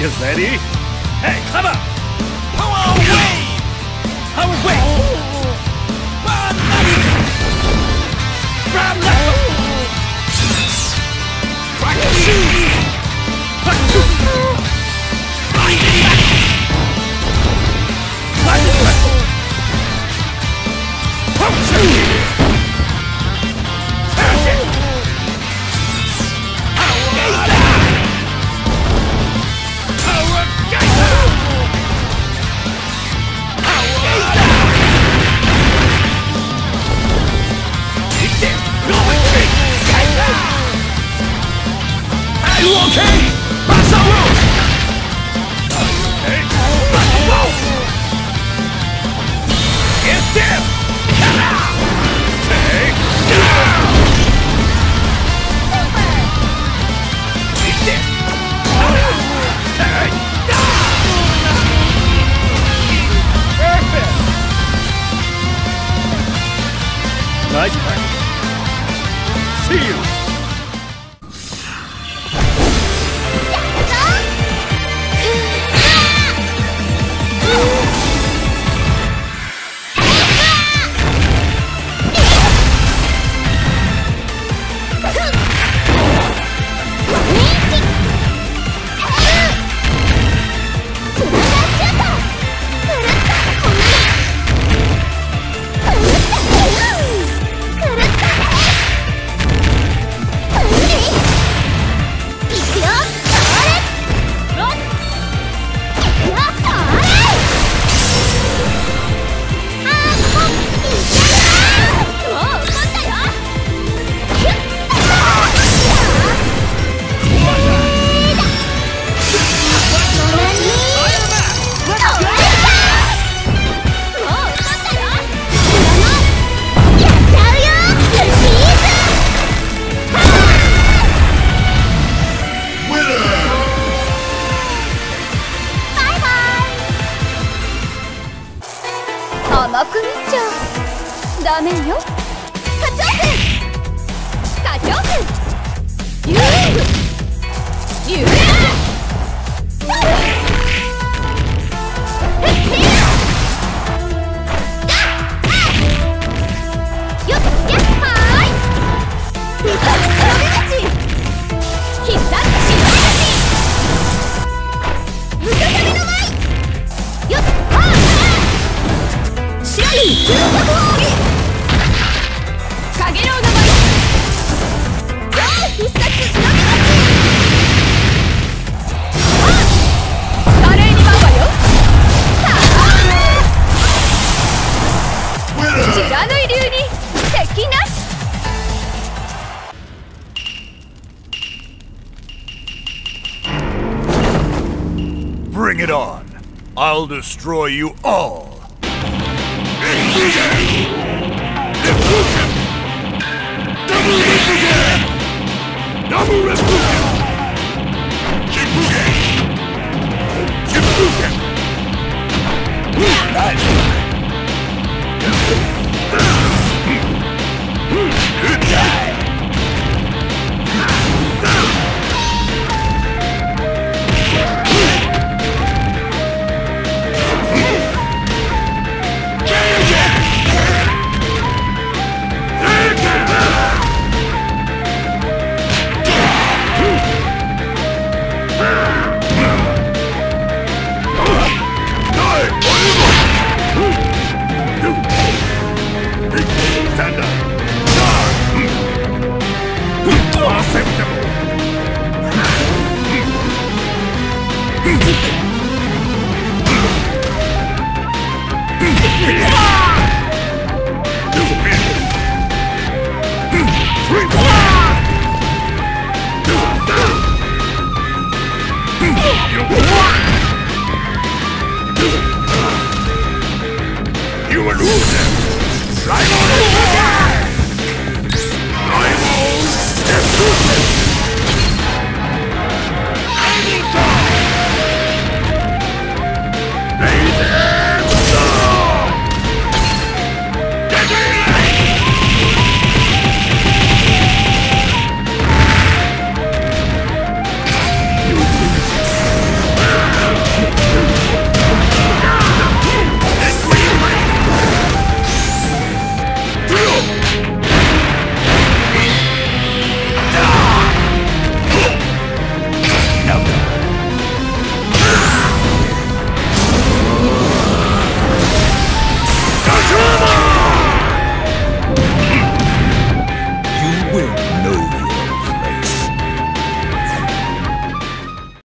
You ready? Hey, come on! Power wave! Power wave! 我开。coming, you? Bring it on. I'll destroy you all. Double Tango.